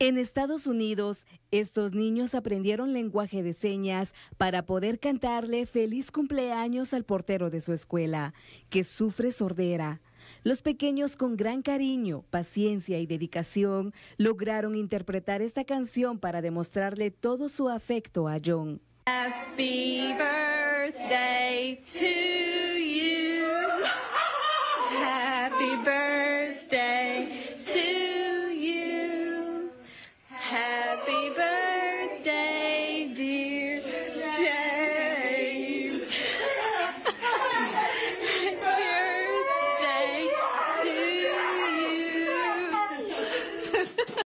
En Estados Unidos, estos niños aprendieron lenguaje de señas para poder cantarle feliz cumpleaños al portero de su escuela, que sufre sordera. Los pequeños con gran cariño, paciencia y dedicación lograron interpretar esta canción para demostrarle todo su afecto a John. Happy birthday to you. Happy birthday.